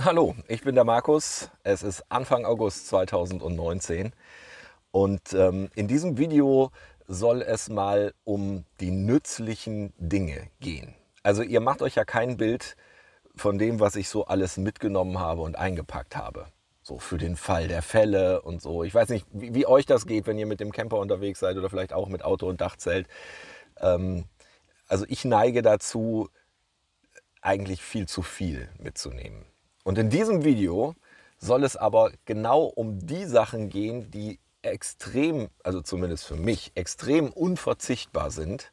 Hallo, ich bin der Markus. Es ist Anfang August 2019 und ähm, in diesem Video soll es mal um die nützlichen Dinge gehen. Also ihr macht euch ja kein Bild von dem, was ich so alles mitgenommen habe und eingepackt habe. So für den Fall der Fälle und so. Ich weiß nicht, wie, wie euch das geht, wenn ihr mit dem Camper unterwegs seid oder vielleicht auch mit Auto und Dachzelt. Ähm, also ich neige dazu, eigentlich viel zu viel mitzunehmen. Und in diesem Video soll es aber genau um die Sachen gehen, die extrem, also zumindest für mich, extrem unverzichtbar sind.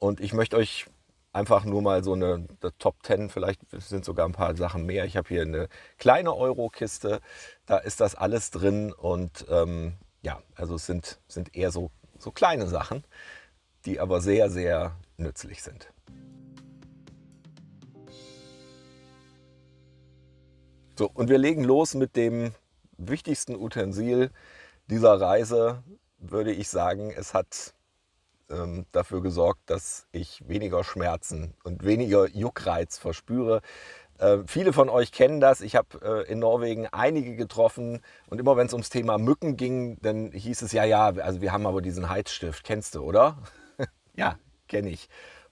Und ich möchte euch einfach nur mal so eine, eine Top 10, vielleicht sind sogar ein paar Sachen mehr. Ich habe hier eine kleine Euro-Kiste, da ist das alles drin und ähm, ja, also es sind, sind eher so, so kleine Sachen, die aber sehr, sehr nützlich sind. So, und wir legen los mit dem wichtigsten Utensil dieser Reise, würde ich sagen. Es hat ähm, dafür gesorgt, dass ich weniger Schmerzen und weniger Juckreiz verspüre. Äh, viele von euch kennen das. Ich habe äh, in Norwegen einige getroffen und immer wenn es ums Thema Mücken ging, dann hieß es ja, ja, also wir haben aber diesen Heizstift. Kennst du, oder? ja, kenne ich.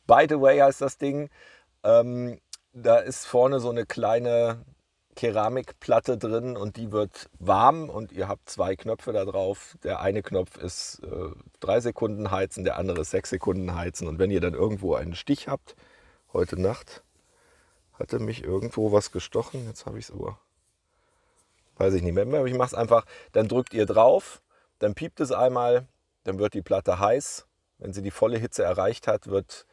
By the way heißt das Ding. Ähm, da ist vorne so eine kleine Keramikplatte drin und die wird warm und ihr habt zwei Knöpfe da drauf. Der eine Knopf ist äh, drei Sekunden heizen, der andere ist sechs Sekunden heizen. Und wenn ihr dann irgendwo einen Stich habt, heute Nacht hatte mich irgendwo was gestochen, jetzt habe ich es aber, weiß ich nicht mehr, aber ich mache es einfach, dann drückt ihr drauf, dann piept es einmal, dann wird die Platte heiß. Wenn sie die volle Hitze erreicht hat, wird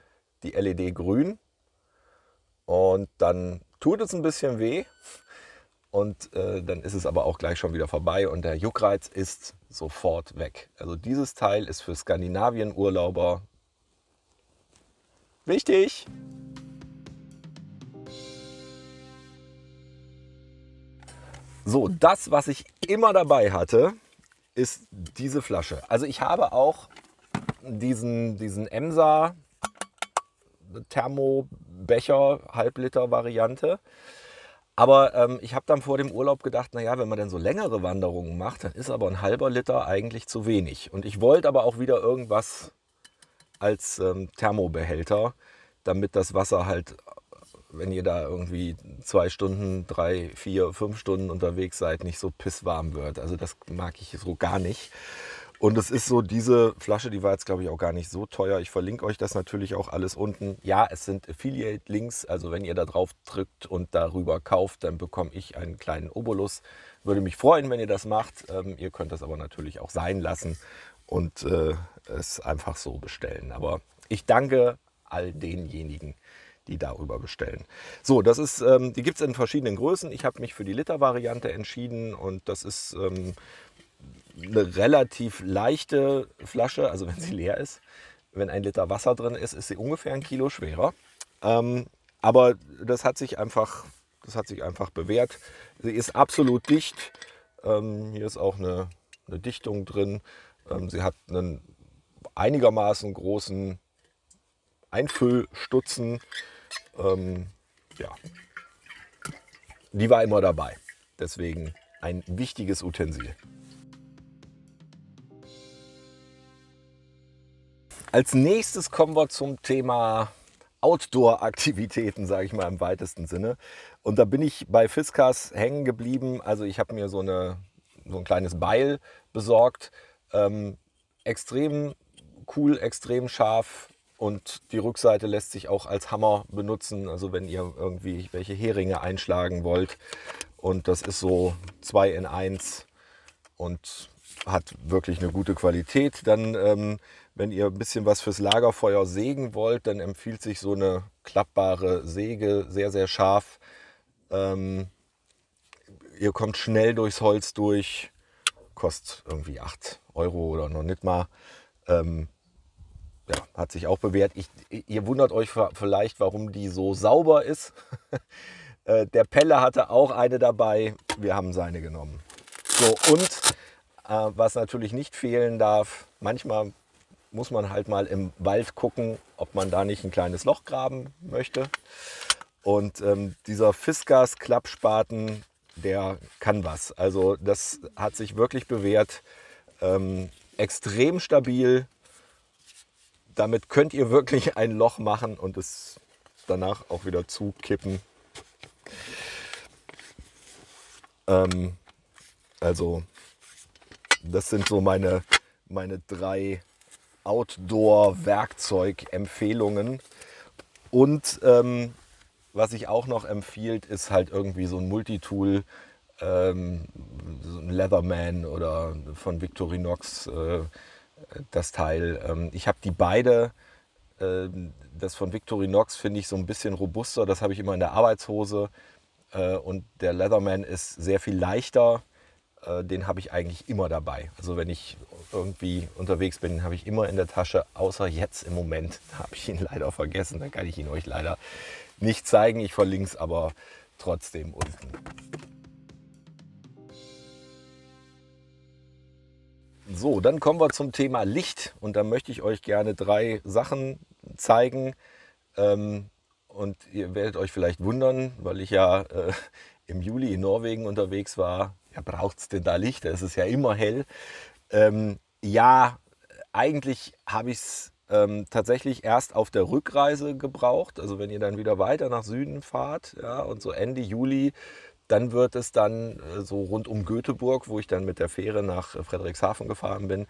die LED grün und dann tut es ein bisschen weh und äh, dann ist es aber auch gleich schon wieder vorbei und der Juckreiz ist sofort weg. Also dieses Teil ist für Skandinavien-Urlauber wichtig. So, das, was ich immer dabei hatte, ist diese Flasche. Also ich habe auch diesen, diesen Emsa Thermobecher Halbliter Variante. Aber ähm, ich habe dann vor dem Urlaub gedacht, naja, wenn man denn so längere Wanderungen macht, dann ist aber ein halber Liter eigentlich zu wenig. Und ich wollte aber auch wieder irgendwas als ähm, Thermobehälter, damit das Wasser halt, wenn ihr da irgendwie zwei Stunden, drei, vier, fünf Stunden unterwegs seid, nicht so pisswarm wird. Also das mag ich so gar nicht. Und es ist so, diese Flasche, die war jetzt glaube ich auch gar nicht so teuer. Ich verlinke euch das natürlich auch alles unten. Ja, es sind Affiliate-Links, also wenn ihr da drauf drückt und darüber kauft, dann bekomme ich einen kleinen Obolus. Würde mich freuen, wenn ihr das macht. Ähm, ihr könnt das aber natürlich auch sein lassen und äh, es einfach so bestellen. Aber ich danke all denjenigen, die darüber bestellen. So, das ist, ähm, die gibt es in verschiedenen Größen. Ich habe mich für die Liter-Variante entschieden und das ist ähm, eine relativ leichte Flasche, also wenn sie leer ist. Wenn ein Liter Wasser drin ist, ist sie ungefähr ein Kilo schwerer. Ähm, aber das hat sich einfach, das hat sich einfach bewährt. Sie ist absolut dicht. Ähm, hier ist auch eine, eine Dichtung drin. Ähm, sie hat einen einigermaßen großen Einfüllstutzen. Ähm, ja, die war immer dabei. Deswegen ein wichtiges Utensil. Als nächstes kommen wir zum Thema Outdoor-Aktivitäten, sage ich mal im weitesten Sinne. Und da bin ich bei Fiskas hängen geblieben. Also ich habe mir so, eine, so ein kleines Beil besorgt. Ähm, extrem cool, extrem scharf und die Rückseite lässt sich auch als Hammer benutzen. Also wenn ihr irgendwie welche Heringe einschlagen wollt. Und das ist so 2 in 1 und hat wirklich eine gute Qualität. Dann ähm, wenn ihr ein bisschen was fürs Lagerfeuer sägen wollt, dann empfiehlt sich so eine klappbare Säge, sehr, sehr scharf. Ähm, ihr kommt schnell durchs Holz durch, kostet irgendwie 8 Euro oder noch nicht mal. Ähm, ja, hat sich auch bewährt. Ich, ihr wundert euch vielleicht, warum die so sauber ist. Äh, der Pelle hatte auch eine dabei. Wir haben seine genommen. So, und äh, was natürlich nicht fehlen darf, manchmal muss man halt mal im Wald gucken, ob man da nicht ein kleines Loch graben möchte. Und ähm, dieser Fiskars Klappspaten, der kann was. Also das hat sich wirklich bewährt. Ähm, extrem stabil. Damit könnt ihr wirklich ein Loch machen und es danach auch wieder zukippen. Ähm, also das sind so meine, meine drei Outdoor-Werkzeug-Empfehlungen. Und ähm, was ich auch noch empfiehlt, ist halt irgendwie so ein Multitool, ähm, so ein Leatherman oder von Victorinox äh, das Teil. Ähm, ich habe die beide. Äh, das von Victorinox finde ich so ein bisschen robuster. Das habe ich immer in der Arbeitshose. Äh, und der Leatherman ist sehr viel leichter. Äh, den habe ich eigentlich immer dabei. Also wenn ich irgendwie unterwegs bin, habe ich immer in der Tasche, außer jetzt im Moment, da habe ich ihn leider vergessen. Dann kann ich ihn euch leider nicht zeigen. Ich verlinke es aber trotzdem unten. So, dann kommen wir zum Thema Licht und da möchte ich euch gerne drei Sachen zeigen. Ähm, und ihr werdet euch vielleicht wundern, weil ich ja äh, im Juli in Norwegen unterwegs war. Ja, braucht es denn da Licht? Es ist ja immer hell. Ähm, ja, eigentlich habe ich es ähm, tatsächlich erst auf der Rückreise gebraucht. Also wenn ihr dann wieder weiter nach Süden fahrt ja, und so Ende Juli, dann wird es dann äh, so rund um Göteborg, wo ich dann mit der Fähre nach äh, Frederikshafen gefahren bin,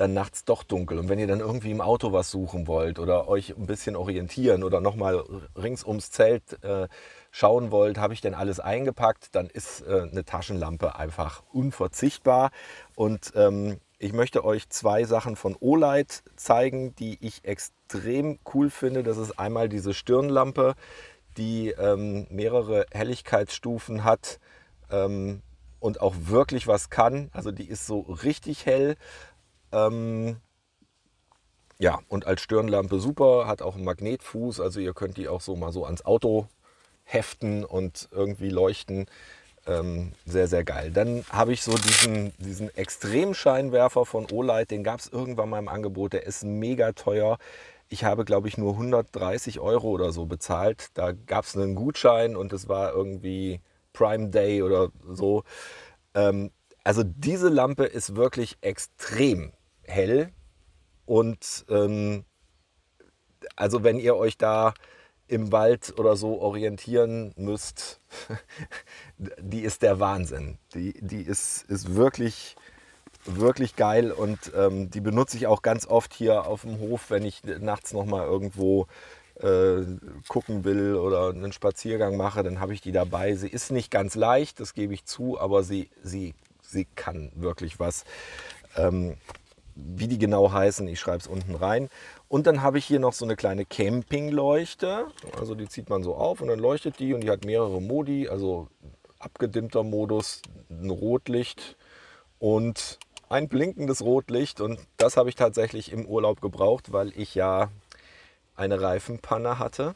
dann nachts doch dunkel. Und wenn ihr dann irgendwie im Auto was suchen wollt oder euch ein bisschen orientieren oder nochmal rings ums Zelt äh, schauen wollt, habe ich denn alles eingepackt, dann ist äh, eine Taschenlampe einfach unverzichtbar. Und ähm, ich möchte euch zwei Sachen von Olight zeigen, die ich extrem cool finde. Das ist einmal diese Stirnlampe, die ähm, mehrere Helligkeitsstufen hat ähm, und auch wirklich was kann. Also die ist so richtig hell. Ähm, ja, und als Stirnlampe super, hat auch einen Magnetfuß, also ihr könnt die auch so mal so ans Auto heften und irgendwie leuchten. Ähm, sehr, sehr geil. Dann habe ich so diesen, diesen Extremscheinwerfer von Olight, den gab es irgendwann mal im Angebot, der ist mega teuer. Ich habe, glaube ich, nur 130 Euro oder so bezahlt. Da gab es einen Gutschein und es war irgendwie Prime Day oder so. Ähm, also diese Lampe ist wirklich extrem hell und ähm, also wenn ihr euch da im Wald oder so orientieren müsst, die ist der Wahnsinn. Die, die ist, ist wirklich, wirklich geil und ähm, die benutze ich auch ganz oft hier auf dem Hof, wenn ich nachts nochmal irgendwo äh, gucken will oder einen Spaziergang mache, dann habe ich die dabei. Sie ist nicht ganz leicht, das gebe ich zu, aber sie, sie, sie kann wirklich was. Ähm, wie die genau heißen, ich schreibe es unten rein. Und dann habe ich hier noch so eine kleine Campingleuchte. Also die zieht man so auf und dann leuchtet die und die hat mehrere Modi, also abgedimmter Modus, ein Rotlicht und ein blinkendes Rotlicht. Und das habe ich tatsächlich im Urlaub gebraucht, weil ich ja eine Reifenpanne hatte.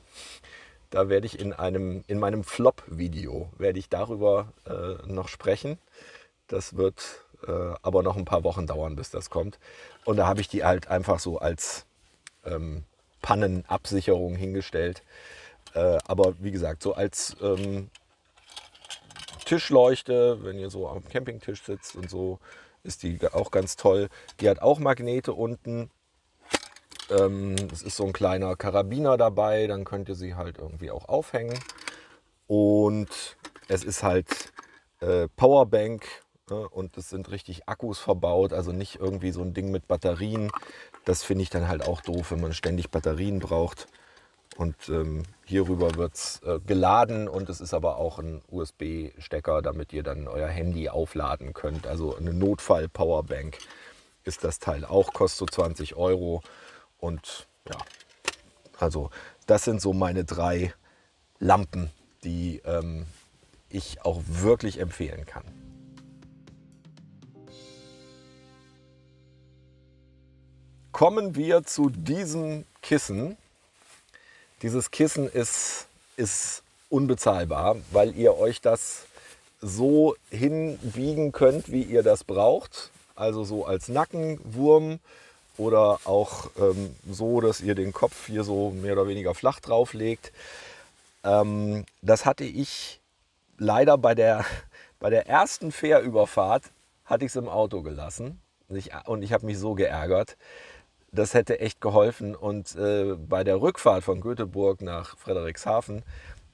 Da werde ich in, einem, in meinem Flop-Video, werde ich darüber äh, noch sprechen. Das wird äh, aber noch ein paar Wochen dauern, bis das kommt. Und da habe ich die halt einfach so als ähm, Pannenabsicherung hingestellt. Äh, aber wie gesagt, so als ähm, Tischleuchte, wenn ihr so am Campingtisch sitzt und so, ist die auch ganz toll. Die hat auch Magnete unten. Ähm, es ist so ein kleiner Karabiner dabei, dann könnt ihr sie halt irgendwie auch aufhängen. Und es ist halt äh, Powerbank? Und es sind richtig Akkus verbaut, also nicht irgendwie so ein Ding mit Batterien. Das finde ich dann halt auch doof, wenn man ständig Batterien braucht. Und ähm, hierüber wird es äh, geladen und es ist aber auch ein USB-Stecker, damit ihr dann euer Handy aufladen könnt. Also eine Notfall-Powerbank ist das Teil auch, kostet so 20 Euro. Und ja, also das sind so meine drei Lampen, die ähm, ich auch wirklich empfehlen kann. Kommen wir zu diesem Kissen. Dieses Kissen ist, ist unbezahlbar, weil ihr euch das so hinbiegen könnt, wie ihr das braucht. Also so als Nackenwurm oder auch ähm, so, dass ihr den Kopf hier so mehr oder weniger flach drauf legt. ähm, das hatte ich leider bei der, bei der ersten Fährüberfahrt, hatte ich es im Auto gelassen. Ich, und ich habe mich so geärgert. Das hätte echt geholfen. Und äh, bei der Rückfahrt von Göteborg nach Frederikshafen,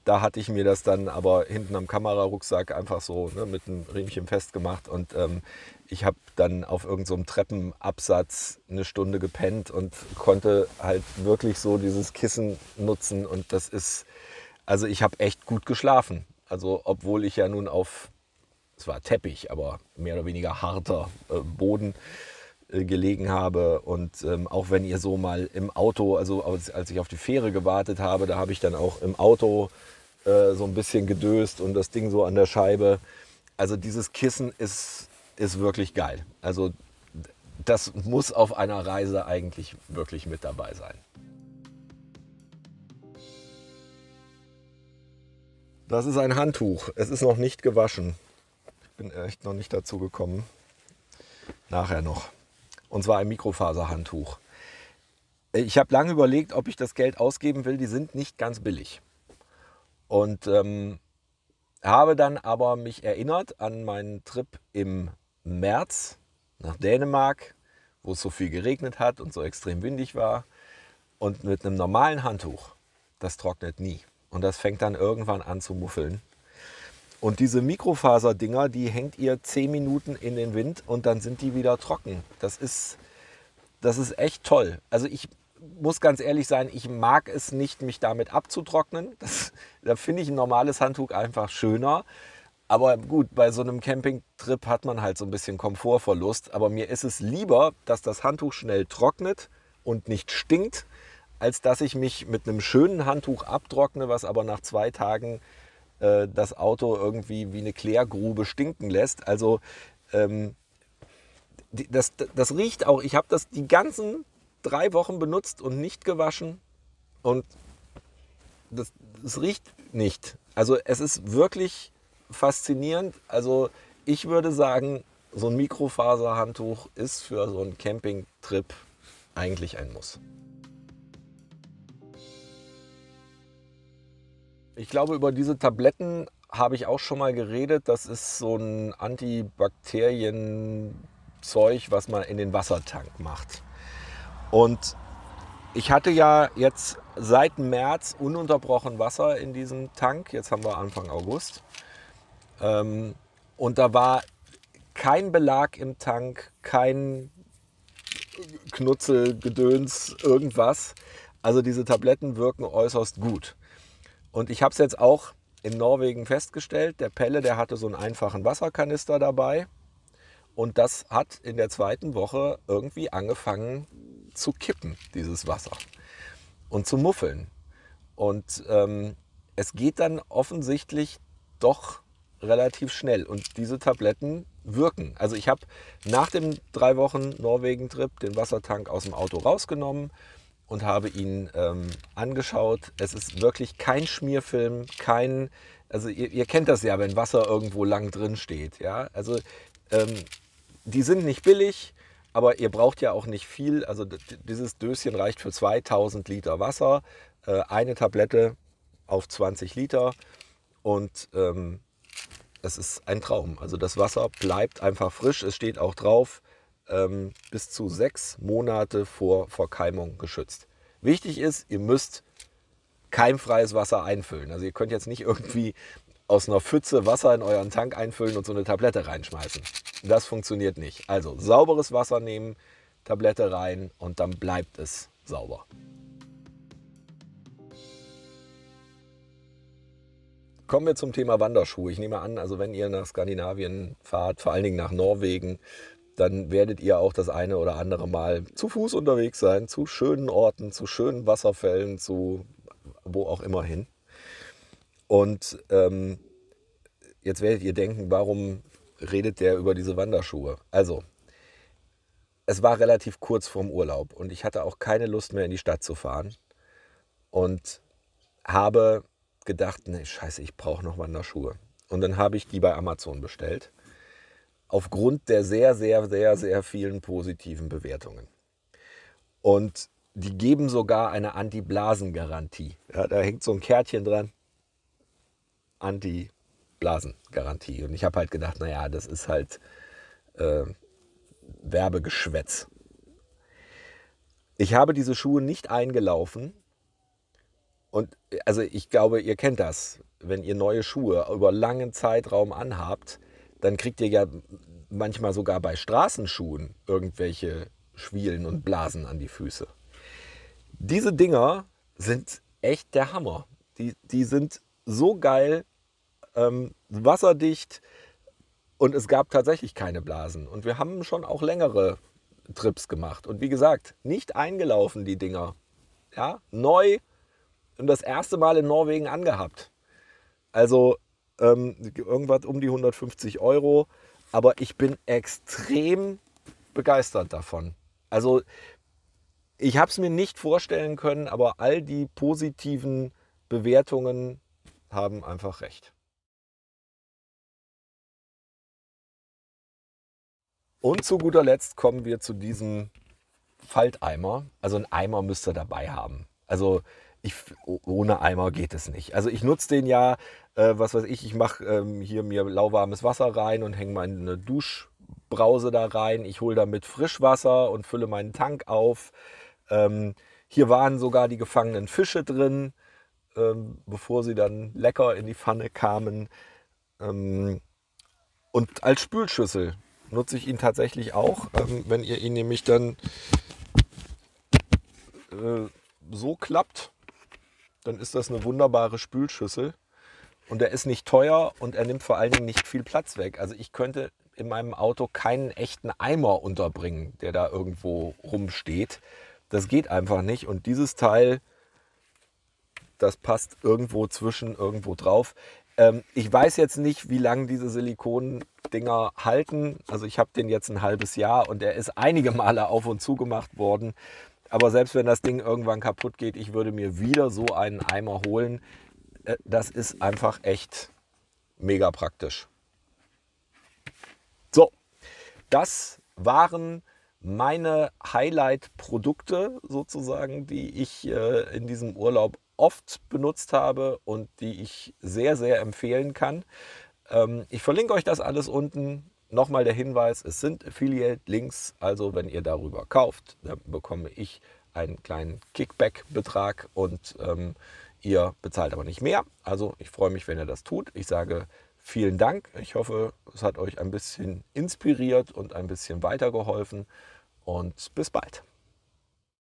da hatte ich mir das dann aber hinten am Kamerarucksack einfach so ne, mit einem Riemchen festgemacht. Und ähm, ich habe dann auf irgendeinem so Treppenabsatz eine Stunde gepennt und konnte halt wirklich so dieses Kissen nutzen. Und das ist, also ich habe echt gut geschlafen. Also obwohl ich ja nun auf, es war Teppich, aber mehr oder weniger harter äh, Boden gelegen habe. Und ähm, auch wenn ihr so mal im Auto, also als, als ich auf die Fähre gewartet habe, da habe ich dann auch im Auto äh, so ein bisschen gedöst und das Ding so an der Scheibe. Also dieses Kissen ist ist wirklich geil. Also das muss auf einer Reise eigentlich wirklich mit dabei sein. Das ist ein Handtuch. Es ist noch nicht gewaschen. Ich bin echt noch nicht dazu gekommen. Nachher noch. Und zwar ein Mikrofaserhandtuch. Ich habe lange überlegt, ob ich das Geld ausgeben will. Die sind nicht ganz billig. Und ähm, habe dann aber mich erinnert an meinen Trip im März nach Dänemark, wo es so viel geregnet hat und so extrem windig war. Und mit einem normalen Handtuch, das trocknet nie. Und das fängt dann irgendwann an zu muffeln. Und diese Mikrofaserdinger, die hängt ihr 10 Minuten in den Wind und dann sind die wieder trocken. Das ist, das ist echt toll. Also ich muss ganz ehrlich sein, ich mag es nicht, mich damit abzutrocknen. Das, da finde ich ein normales Handtuch einfach schöner. Aber gut, bei so einem Campingtrip hat man halt so ein bisschen Komfortverlust. Aber mir ist es lieber, dass das Handtuch schnell trocknet und nicht stinkt, als dass ich mich mit einem schönen Handtuch abtrockne, was aber nach zwei Tagen äh, das Auto irgendwie wie eine Klärgrube stinken lässt. Also ähm, das, das riecht auch. Ich habe das die ganzen drei Wochen benutzt und nicht gewaschen. Und das, das riecht nicht. Also es ist wirklich faszinierend. Also ich würde sagen, so ein Mikrofaserhandtuch ist für so einen Campingtrip eigentlich ein Muss. Ich glaube, über diese Tabletten habe ich auch schon mal geredet. Das ist so ein Antibakterien-Zeug, was man in den Wassertank macht. Und ich hatte ja jetzt seit März ununterbrochen Wasser in diesem Tank. Jetzt haben wir Anfang August. Ähm, und da war kein Belag im Tank, kein Knutzel, Gedöns, irgendwas. Also diese Tabletten wirken äußerst gut. Und ich habe es jetzt auch in Norwegen festgestellt. Der Pelle, der hatte so einen einfachen Wasserkanister dabei. Und das hat in der zweiten Woche irgendwie angefangen zu kippen, dieses Wasser. Und zu muffeln. Und ähm, es geht dann offensichtlich doch relativ schnell. Und diese Tabletten wirken. Also ich habe nach dem drei Wochen Norwegen-Trip den Wassertank aus dem Auto rausgenommen und habe ihn ähm, angeschaut. Es ist wirklich kein Schmierfilm, kein, also ihr, ihr, kennt das ja, wenn Wasser irgendwo lang drin steht. Ja? Also ähm, die sind nicht billig, aber ihr braucht ja auch nicht viel. Also dieses Döschen reicht für 2000 Liter Wasser, äh, eine Tablette auf 20 Liter und ähm, es ist ein Traum. Also das Wasser bleibt einfach frisch. Es steht auch drauf, ähm, bis zu sechs Monate vor Verkeimung geschützt. Wichtig ist, ihr müsst keimfreies Wasser einfüllen. Also ihr könnt jetzt nicht irgendwie aus einer Pfütze Wasser in euren Tank einfüllen und so eine Tablette reinschmeißen. Das funktioniert nicht. Also sauberes Wasser nehmen, Tablette rein und dann bleibt es sauber. Kommen wir zum Thema Wanderschuhe. Ich nehme an, also wenn ihr nach Skandinavien fahrt, vor allen Dingen nach Norwegen, dann werdet ihr auch das eine oder andere Mal zu Fuß unterwegs sein, zu schönen Orten, zu schönen Wasserfällen, zu wo auch immer hin. Und ähm, jetzt werdet ihr denken, warum redet der über diese Wanderschuhe? Also, es war relativ kurz vorm Urlaub und ich hatte auch keine Lust mehr in die Stadt zu fahren und habe gedacht, nee, scheiße, ich brauche noch Wanderschuhe. Und dann habe ich die bei Amazon bestellt. Aufgrund der sehr, sehr, sehr, sehr vielen positiven Bewertungen. Und die geben sogar eine Anti-Blasen-Garantie. Ja, da hängt so ein Kärtchen dran. Anti-Blasen-Garantie. Und ich habe halt gedacht, naja, das ist halt äh, Werbegeschwätz. Ich habe diese Schuhe nicht eingelaufen. Und also ich glaube, ihr kennt das. Wenn ihr neue Schuhe über langen Zeitraum anhabt, dann kriegt ihr ja manchmal sogar bei Straßenschuhen irgendwelche Schwielen und Blasen an die Füße. Diese Dinger sind echt der Hammer. Die, die sind so geil, ähm, wasserdicht und es gab tatsächlich keine Blasen. Und wir haben schon auch längere Trips gemacht. Und wie gesagt, nicht eingelaufen die Dinger. Ja, neu und das erste Mal in Norwegen angehabt. Also ähm, irgendwas um die 150 Euro. Aber ich bin extrem begeistert davon. Also ich habe es mir nicht vorstellen können, aber all die positiven Bewertungen haben einfach recht. Und zu guter Letzt kommen wir zu diesem Falteimer. Also ein Eimer müsst ihr dabei haben. Also ich, ohne Eimer geht es nicht. Also ich nutze den ja, äh, was weiß ich, ich mache ähm, hier mir lauwarmes Wasser rein und hänge meine Duschbrause da rein. Ich hole damit Frischwasser und fülle meinen Tank auf. Ähm, hier waren sogar die gefangenen Fische drin, ähm, bevor sie dann lecker in die Pfanne kamen. Ähm, und als Spülschüssel nutze ich ihn tatsächlich auch, ähm, wenn ihr ihn nämlich dann äh, so klappt, dann ist das eine wunderbare Spülschüssel. Und er ist nicht teuer und er nimmt vor allen Dingen nicht viel Platz weg. Also ich könnte in meinem Auto keinen echten Eimer unterbringen, der da irgendwo rumsteht. Das geht einfach nicht. Und dieses Teil, das passt irgendwo zwischen, irgendwo drauf. Ähm, ich weiß jetzt nicht, wie lange diese Silikon-Dinger halten. Also ich habe den jetzt ein halbes Jahr und er ist einige Male auf und zu gemacht worden. Aber selbst wenn das Ding irgendwann kaputt geht, ich würde mir wieder so einen Eimer holen. Äh, das ist einfach echt mega praktisch. So, das waren meine Highlight-Produkte sozusagen, die ich äh, in diesem Urlaub oft benutzt habe und die ich sehr, sehr empfehlen kann. Ähm, ich verlinke euch das alles unten. Nochmal der Hinweis, es sind Affiliate-Links, also wenn ihr darüber kauft, dann bekomme ich einen kleinen Kickback-Betrag und ähm, ihr bezahlt aber nicht mehr. Also ich freue mich, wenn ihr das tut. Ich sage vielen Dank. Ich hoffe, es hat euch ein bisschen inspiriert und ein bisschen weitergeholfen. Und bis bald.